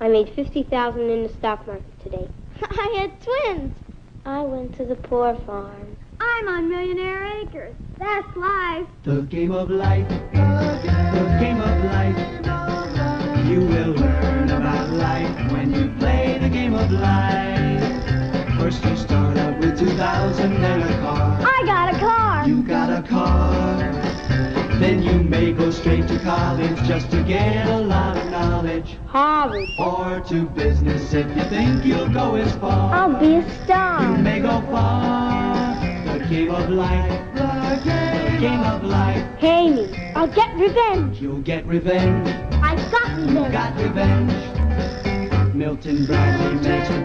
I made 50000 in the stock market today. I had twins. I went to the poor farm. I'm on Millionaire Acres. That's life. The game of life. The game of life. You will learn about life when you play the game of life. First you start out with 2,000 and a car. I got a car. You got a car. Then you may go straight to college just to get a lot of knowledge. Harvard. Or to business if you think you'll go as far. I'll be a star. You star. may go far. The game of life. The game of life. Pay me. I'll get revenge. You'll get revenge. I've got revenge. Got revenge. Milton Bradley makes the